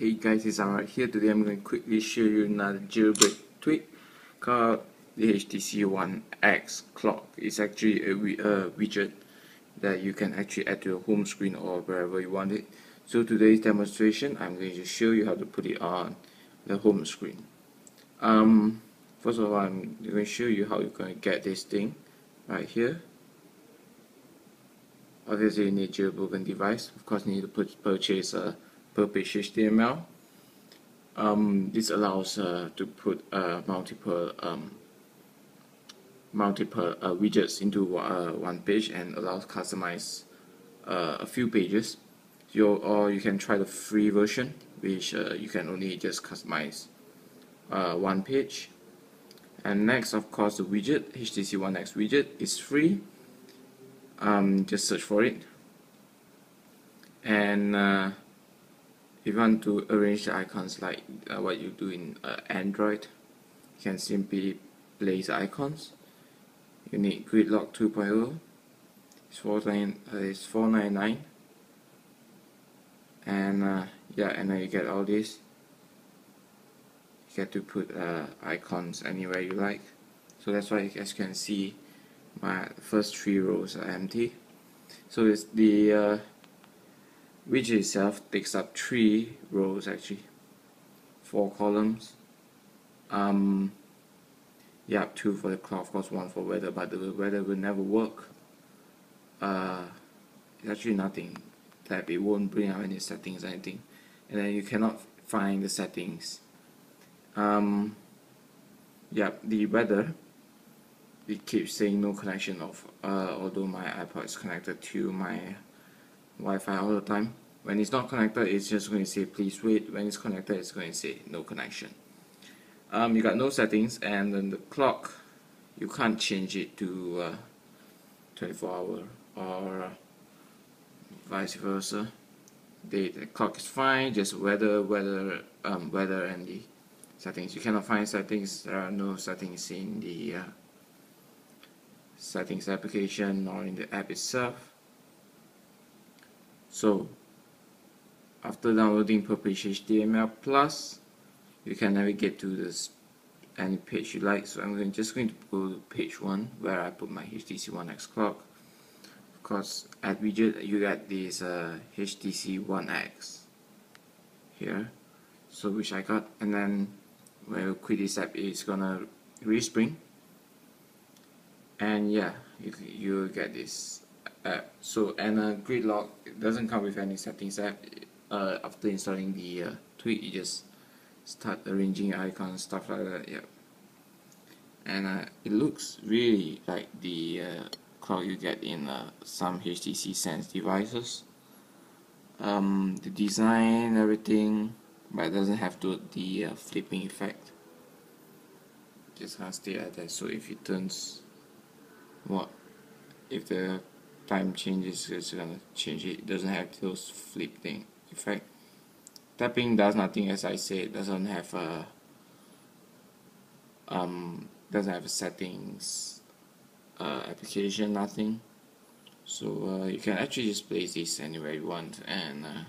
Hey guys, it's Amar here. Today I'm going to quickly show you another jailbreak tweak called the HTC One X clock. It's actually a, a widget that you can actually add to your home screen or wherever you want it. So today's demonstration, I'm going to show you how to put it on the home screen. Um, first of all, I'm going to show you how you're going to get this thing right here. Obviously, you need a jailbroken device. Of course, you need to put, purchase a page HTML. Um, this allows uh, to put uh, multiple um, multiple uh, widgets into uh, one page and allows customize uh, a few pages. You, or you can try the free version, which uh, you can only just customize one page. And next, of course, the widget HTC One X widget is free. Um, just search for it, and if you want to arrange the icons like uh, what you do in uh, Android, you can simply place icons. You need Gridlock 2.0. It's 49. Uh, it's 499. And uh, yeah, and then you get all this. You get to put uh, icons anywhere you like. So that's why, as you can see, my first three rows are empty. So it's the uh, widget itself takes up three rows actually. Four columns. Um yeah two for the clock of course one for weather but the weather will never work. Uh it's actually nothing that it won't bring out any settings or anything. And then you cannot find the settings. Um yeah the weather it keeps saying no connection of uh, although my iPod is connected to my Wi-Fi all the time. When it's not connected, it's just going to say please wait. When it's connected, it's going to say no connection. Um, you got no settings, and then the clock, you can't change it to uh, 24 hour or vice versa. The, the clock is fine, just weather, weather, um, weather, and the settings. You cannot find settings. There are no settings in the uh, settings application or in the app itself so after downloading PerPageHTML plus you can navigate to this any page you like. So I'm going, just going to go to page 1 where I put my HTC One X clock. Of course at widget you get this uh, HTC One X here. So which I got and then when you quit this app it's gonna respring. And yeah you, you get this app. So and a Gridlock it doesn't come with any settings app. Uh, after installing the uh, tweak, you just start arranging icons, stuff like that. Yeah, and uh, it looks really like the uh, clock you get in uh, some HTC Sense devices. Um, the design, everything, but it doesn't have to the uh, flipping effect. Just gonna stay like that. So if it turns, what? If the time changes it's gonna change. It. it doesn't have those flip thing effect. Tapping does nothing as I said doesn't have a um doesn't have a settings uh, application nothing. So uh, you can actually just place this anywhere you want and uh,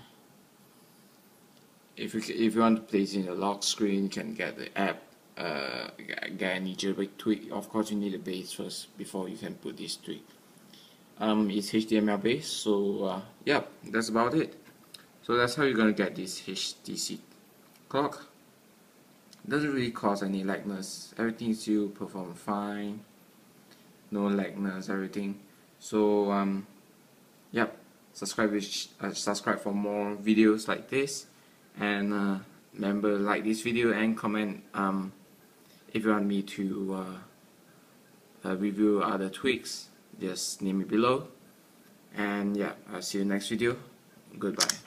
if you if you want to place in the lock screen you can get the app uh, get any jailbreak tweak. Of course you need a base first before you can put this tweak um, it's HTML based so uh, yeah that's about it. So that's how you're gonna get this HTC clock. Doesn't really cause any lagness everything still perform fine. No lagness everything. So um, yep subscribe uh, subscribe for more videos like this. And uh, remember like this video and comment um, if you want me to uh, uh review other tweaks just name it below. And yeah I'll see you next video. Goodbye